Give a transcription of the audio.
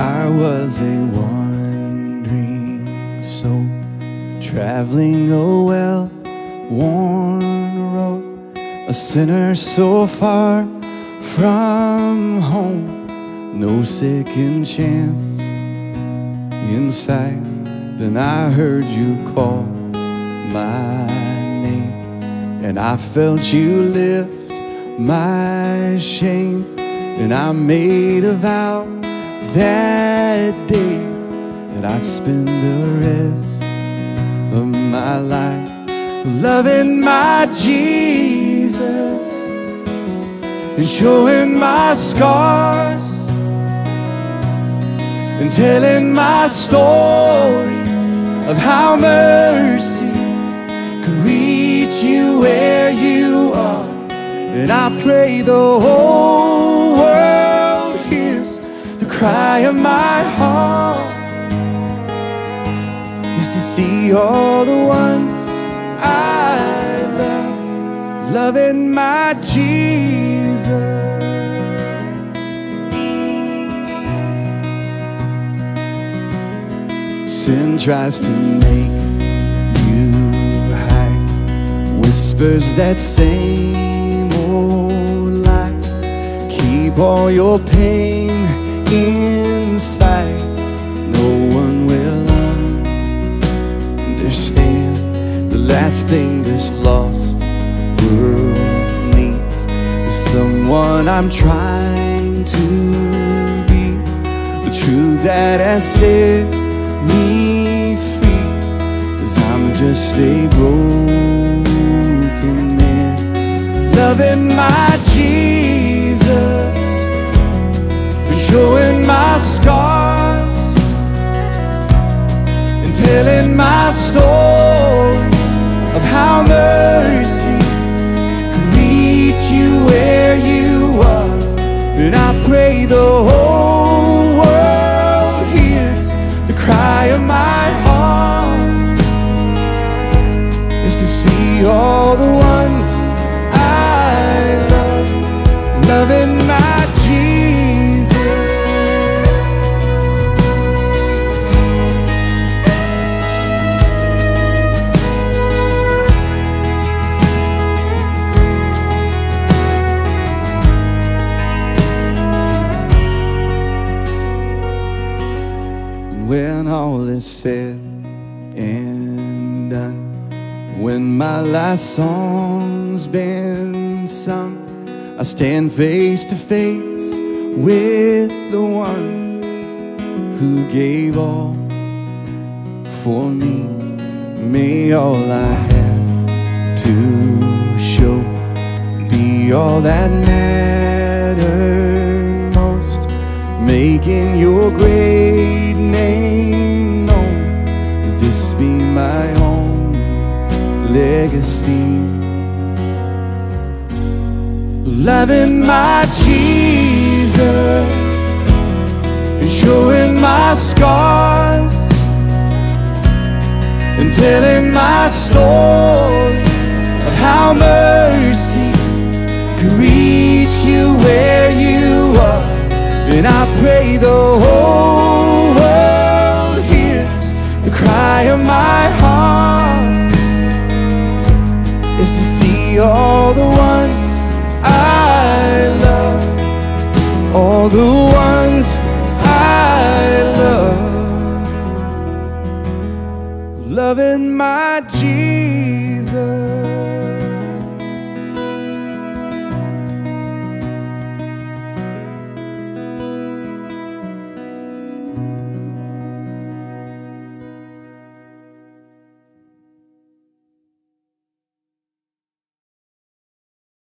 I was a wandering soul, traveling a well worn road, a sinner so far from home, no second chance in sight. Then I heard you call my name, and I felt you lift my shame, and I made a vow that day that I'd spend the rest of my life loving my Jesus and showing my scars and telling my story of how mercy can reach you where you are. And I pray the whole cry of my heart is to see all the ones I love loving my Jesus. Sin tries to make you hide, whispers that same old lie. Keep all your pain inside. No one will understand the last thing this lost world needs is someone I'm trying to be. The truth that has set me free. Cause I'm just a broken man, loving my showing my scars and telling my story of how mercy can reach you where you are. And I pray the whole world hears the cry of my all is said and done, when my last song's been sung, I stand face to face with the one who gave all for me. May all I have to show be all that mattered most, making your great legacy. Loving my Jesus and showing my scars and telling my story of how mercy could reach you where you are. And I pray the whole